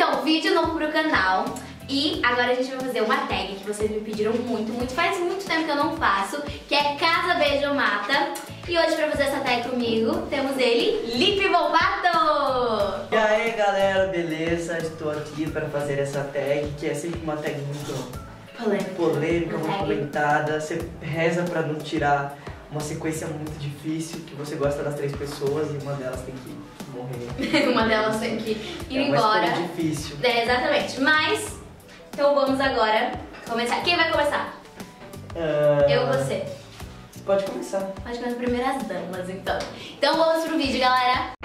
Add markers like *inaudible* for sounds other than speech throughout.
Então, vídeo novo pro canal. E agora a gente vai fazer uma tag que vocês me pediram muito, muito, faz muito tempo que eu não faço, que é Casa Beijo Mata. E hoje pra fazer essa tag comigo, temos ele, Lipe Volpato! E aí galera, beleza? Estou aqui para fazer essa tag, que é sempre uma tag muito Polêmica. polêmica, Uma muito tag. comentada. Você reza para não tirar uma sequência muito difícil, que você gosta das três pessoas e uma delas tem que morrer. *laughs* uma delas tem que ir é embora. escolha difícil. É, exatamente. Mas, então vamos agora começar. Quem vai começar? Ah, Eu ou você? Pode começar. Pode nas primeiras damas, então. Então vamos pro vídeo, galera.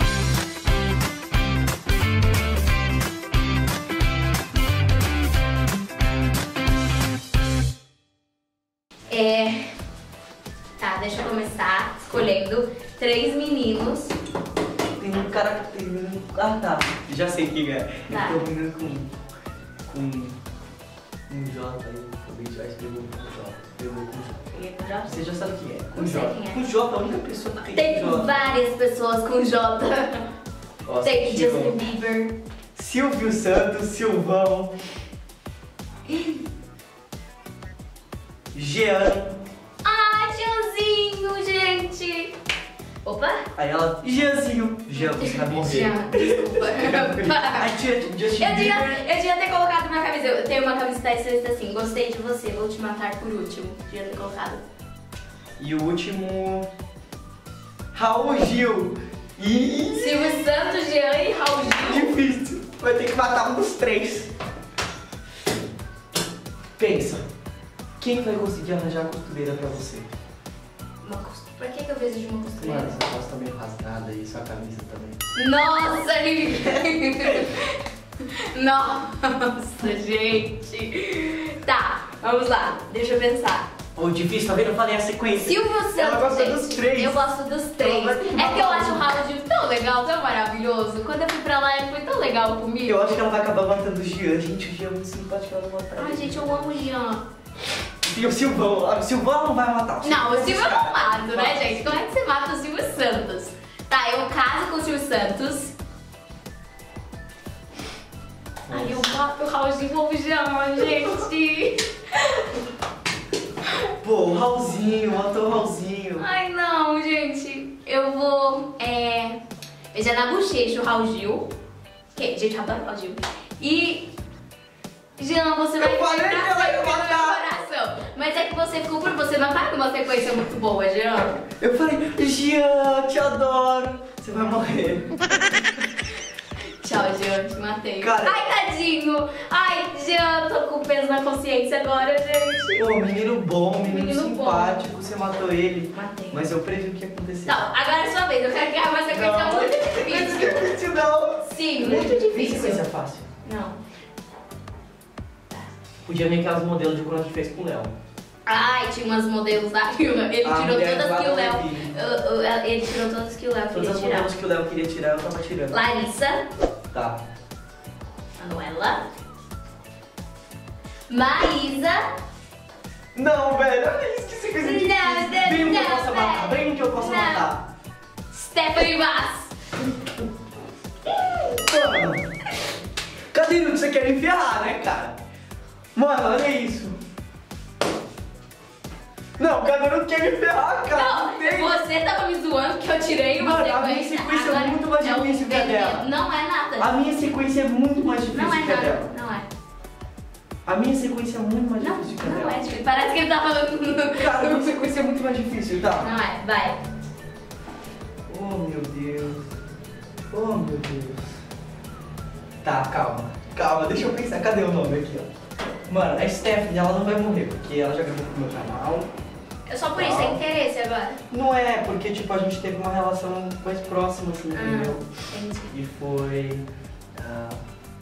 Deixa eu começar escolhendo três meninos. Tem um cara que tem um. Ah tá, já sei quem é. Tá. Tem um menino com. com. um J aí, já escreveu com J. Escreveu com J. Você já sabe quem é. Com J. é. Com J, a única pessoa que tem, Tem J. várias pessoas com J. Nossa, Tem. Justin Bieber. Silvio Santos, Silvão. *laughs* Jean. Opa. Aí ela, Jeanzinho. Jean, você *laughs* vai morrer. Jean, desculpa. Aí tira Justin Eu devia, eu devia ter colocado uma camisa. Eu tenho uma camiseta escrita assim: Gostei de você, vou te matar por último. Devia ter colocado. E o último. Raul Gil. Ih, Silvio Santos, Jean e Raul Gil. difícil. Vai ter que matar um dos três. Pensa. Quem vai conseguir arranjar a costureira pra você? Uma cost- Vejo de uma costureira? Mano, essa calça tá meio rasgada e sua camisa também. Nossa, Lili! *laughs* Nossa, gente! Tá, vamos lá, deixa eu pensar. Ô, difícil, tá vendo? Eu falei a sequência. Silvio Santos. Ela gosta gente, dos três. Eu gosto dos três. É que eu acho o Gil tão legal, tão maravilhoso. Quando eu fui pra lá, ele foi tão legal comigo. Eu acho que ela vai acabar matando o Jean. Gente, o Jean é muito simpático, ela vai matar Ai, gente, eu amo o Jean. E o Silvão, o Silvão não vai matar. Não, o Silvio eu cara. não mato, né, gente? Como é que você mata o Silvio Santos? Tá, eu caso com o Silvio Santos. Ai, eu mato o Raulzinho ou o Jean, gente. Pô, o Raulzinho, matou o Raulzinho. Ai, não, gente. Eu vou, é... Beijar na bochecha o Raul Gil. Que, gente, eu adoro o Raul Gil. E... Jean, você vai Eu falei que ela ia matar. Mas é que você ficou por você não tá numa sequência muito boa, Jean. Eu falei, Jean, te adoro. Você vai morrer. Tchau, Jean, te matei. Cara- Ai, tadinho! Ai, Jean, tô com peso na consciência agora, gente. Pô, menino bom, menino, Menino bom. simpático, você matou ele. Matei. Mas eu previ o que ia acontecer. Não, agora é sua vez. Eu quero criar uma sequência Não. muito *laughs* difícil. que difícil não. Sim, muito Tem difícil. sequência fácil. Não. Podia vir aquelas modelos de quando a gente fez com o Léo. Ai, tinha umas modelos lá. Ele A tirou mulher todas que o da Léo. Ele tirou todas que o Léo Todas queria as tirar. modelos que o Léo queria tirar, eu tava tirando. Larissa, Tá. Manuela, Maísa. Não, velho, olha isso que sequência Não, difícil. não, Vem um que eu não, possa matar, velho. vem um que eu possa Não. matar. Stephanie. Mano, cadê o que você quer ferrar, né, cara? Mano, olha isso. Não, cada um quer me ferrar, cara. Não, tem. você tava me zoando que eu tirei uma Mano, a minha sequência. sequência é Agora muito mais é difícil que a dela. Não é nada. A minha sequência é muito mais difícil Não é que a dela. Não é. A minha sequência é muito mais Não, difícil que a não dela. é difícil. Parece que ele tá falando. Cara, a minha *laughs* sequência é muito mais difícil, tá? Não é, vai. Oh, meu Deus. Oh, meu Deus. Tá, calma. Calma, deixa eu pensar. Cadê o nome aqui, ó? Mano, a Stephanie, ela não vai morrer, porque ela já gravou pro meu canal. É só por isso, é interesse agora. Não é, porque, tipo, a gente teve uma relação mais próxima, assim, entendeu? entendi. E foi... ah,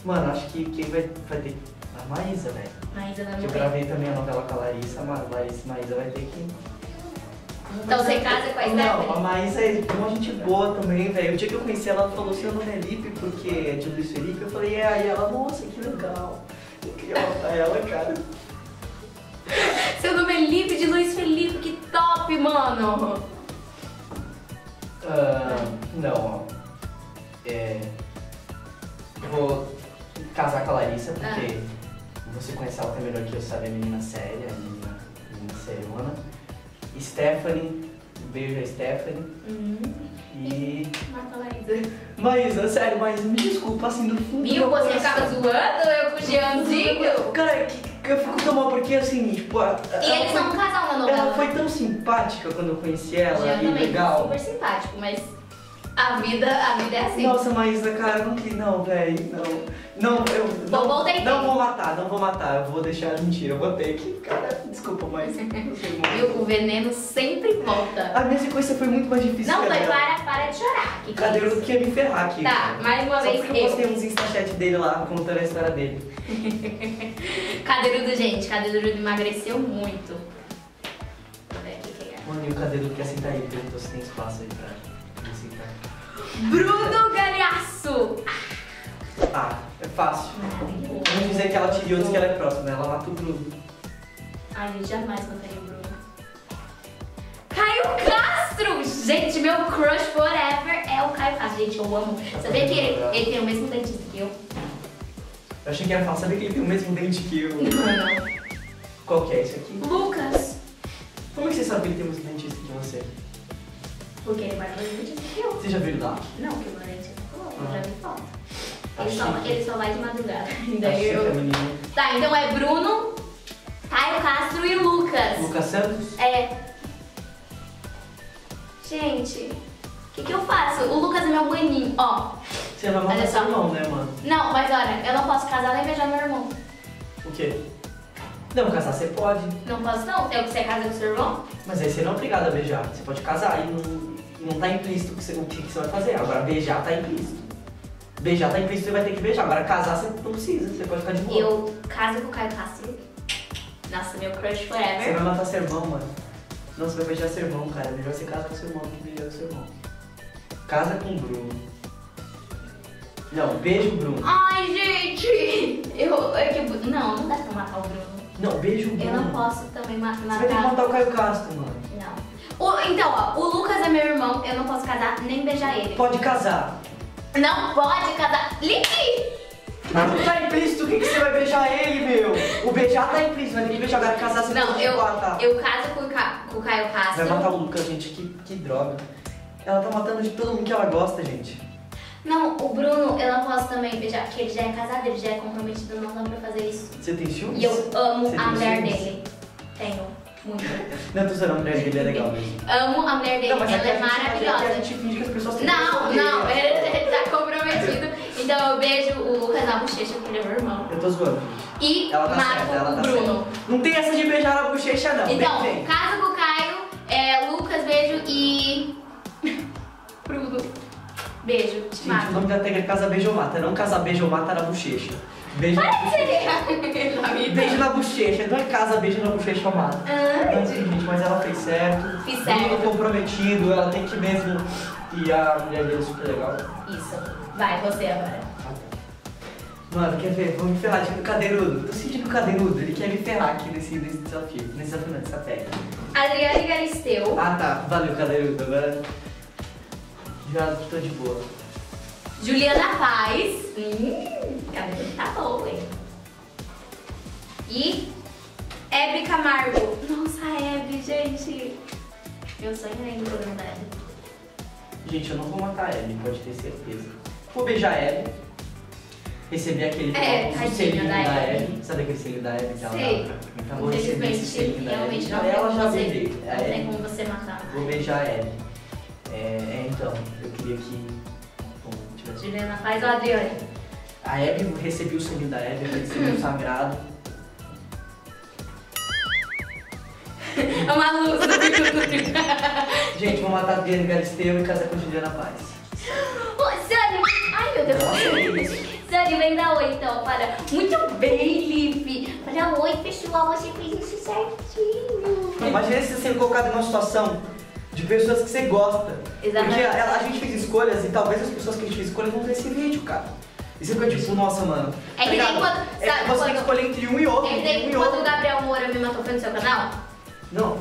mano, acho que quem vai, vai ter... A Maísa, velho. Maísa vai Que eu morrer. gravei também a novela com a Larissa, mas Larissa Maísa vai ter que... Então você casa com a Não, a Stephanie? Maísa é uma gente boa também, velho. O dia que eu conheci ela, ela falou seu nome é Lipe porque é de Luiz Felipe. Eu falei, é, aí ela, nossa, que legal. Eu queria matar ela, cara. Seu nome é Lipe de Luiz Felipe, que top, mano! Ah, não, ó. É. Vou. casar com a Larissa, porque você conhece ela até melhor que eu, sabe? A menina séria, a menina, a menina seriona. Stephanie, beijo a Stephanie. Hum, E. mata a Laísa. Maísa, sério, mas me desculpa, assim, do fundo. do Viu? Você ficava zoando eu fico tão mal porque assim, tipo, a, E ela eles foi- são um casal na Ela novela. foi tão simpática quando eu conheci ela Jean e também, legal. super simpático, mas a vida, a vida é assim. Nossa, Maísa, cara, não quis, não, velho, não. Não, eu Bom, não, voltei. não vou matar, não vou matar, eu vou deixar mentira, eu vou ter que, cara, desculpa, mas não *laughs* Viu? O veneno sempre volta. A minha sequência foi muito mais difícil Não, que dela. para, para de chorar. Que que é Cadê eu isso? queria me ferrar aqui. Tá, mais uma Só vez porque eu postei uns instachat dele lá contando a história dele. *laughs* Cadeirudo, gente, cadeirudo emagreceu muito. É. Mano, e o cadeiro quer sentar aí, perguntou se tem espaço aí pra. Bruno Galhaço! Ah, é fácil. Vamos dizer que ela tirou antes que ela é próxima, ela mata o Bruno. Ai, gente, jamais mataria o Bruno. Caio Castro! Gente, meu crush forever é o Caio Castro. Gente, eu amo. Sabia que ele, ele tem o mesmo dentista que eu? Eu achei que era fácil, saber que ele tem o mesmo dente que eu. Não, não. Qual que é esse aqui? Lucas! Como é que você sabe que ele tem o mesmo dentista que você? Porque ele é mais dentista que eu. Você já viu lá? Não, que o meu dentista falou, eu já vi foto. Tá Ele só, ele só vai de madrugada. Tá Daí eu... menina. Tá, então é Bruno, Caio Castro e Lucas. Lucas Santos? É. Gente, o que, que eu faço? O Lucas é meu maninho, ó. Você vai matar seu irmão, né, mano? Não, mas olha, eu não posso casar nem beijar meu irmão. O quê? Não, casar você pode. Não posso não, tem que você casa com seu irmão? Mas aí você não é obrigado a beijar. Você pode casar e não, não tá implícito o que você, o que você vai fazer. Agora beijar tá implícito. Beijar tá implícito, você vai ter que beijar. Agora casar você não precisa, você pode ficar de boa. Eu caso com o Caio Castro. Nossa, meu crush Você forever. vai matar seu irmão, mano. Não, você vai beijar seu irmão, cara. É melhor você casar com seu irmão do que beijar seu irmão. Casa com o Bruno. Não, beijo o Bruno. Ai, gente! Eu, eu que... Não, não dá pra matar o Bruno. Não, beijo o Bruno. Eu não posso também ma- Você vai ter que matar... matar o Caio Castro, mano. Não. O- então, ó, o Lucas é meu irmão, eu não posso casar nem beijar ele. Pode casar. Não pode casar. Ligue! Não tá implícito, o que, que você vai beijar ele, meu? O beijar tá implícito, vai ter que beijar. Agora casar você Não, pode eu, matar. eu caso com o, Ca- com o Caio Castro. Vai matar o Lucas, gente. Que, que droga. Ela tá matando de todo mundo que ela gosta, gente. Não, o Bruno, eu não posso também beijar, porque ele já é casado, ele já é comprometido, não dá pra fazer isso. Você tem ciúmes? E eu amo Você a mulher ciúmes? dele. Tenho, muito. *laughs* Não, tô zoando, a mulher dele é legal mesmo. Amo a mulher dele, Não, mas ela é aqui maravilhosa. a gente finge que as pessoas têm Não, não, ele, *laughs* ele tá comprometido. Então eu beijo o Lucas na bochecha, porque ele é meu irmão. Eu tô zoando. E Ela tá mato certa, ela o tá Bruno. certa. Não tem essa de beijar na bochecha, não. Então, caso com o Caio, é, Lucas, beijo e. Beijo, te Gente, o mato. nome da técnica é casa beijo mata, não casa beijo mata na bochecha. Beijo na bochecha. *laughs* Beijo na bochecha, não é casa beijo na bochecha mata. Ah, Não, sim, gente, mas ela fez certo. Fiz certo. Bruno comprometido, ela tem que mesmo. E a mulher dele é super legal. Isso. Vai, você agora. Mano, quer ver? Vamos me ferrar tipo cadeirudo. Tô sentindo o cadeirudo, ele quer me ferrar aqui nesse, nesse desafio. Nesse desafio, nessa técnica. Adriane Galisteu. Ah tá, valeu cadeirudo. Agora já tô de boa. Juliana Paz. Hum, cabelo tá bom, hein? E Hebe Camargo. Nossa, Hebe, gente. Meu sonho é ir pra verdade. Gente, eu não vou matar a Ellie, pode ter certeza. Vou beijar a Ellie. Receber aquele É, tadinha selinho da da. Ellie. Sabe aquele selinho da Ellie que ela Sei. dá? Então vou receber esse selinho da realmente não Ela já beijei. A não tem como você matar. Vou beijar a Ellie. É, é, então, queria que. Bom, tivesse Juliana Paz ou Adriane? A Abby, eu recebi o selinho da Abby, aquele selinho sagrado. É uma luz do Gente, vou matar a Adriane Galisteu e casar com a Juliana Paz. Ô, Sani! Ai, meu Deus. Sani, vem dar oi então. Fala, muito bem, Lipe. Fala, oi, pessoal, você fez isso certinho. Imagina se você ser colocado em uma situação de pessoas que você gosta. Exatamente. Porque a, a gente fez escolhas e talvez as pessoas que a gente fez escolhas vão ver esse vídeo, cara. E você fica tipo, nossa, mano. É que nem quando- É, você tem que escolher entre um e outro. É que um nem e quando o. Gabriel Moura me matou foi no seu canal? Não.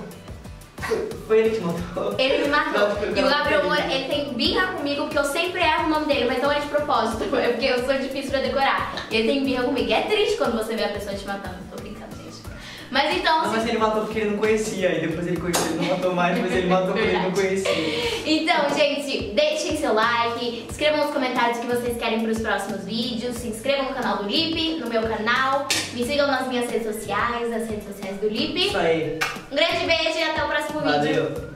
Foi, ele que te matou. Ele me matou. E o Gabriel Moura, ele- tem birra comigo porque eu sempre erro o nome dele, mas não é de propósito, *laughs* é porque eu sou difícil pra decorar. Ele tem birra comigo. E é triste quando você vê a pessoa te matando. Mas então, Não, mas ele matou porque ele não conhecia. E depois ele conhecia, ele não matou mais, mas ele matou porque ele não conhecia. *laughs* Então, gente, deixem seu like, escrevam nos comentários o que vocês querem para os próximos vídeos, se inscrevam no canal do Lipe, no meu canal, me sigam nas minhas redes sociais, nas redes sociais do Lipe. Isso aí. Um grande beijo e até o próximo vídeo. Valeu.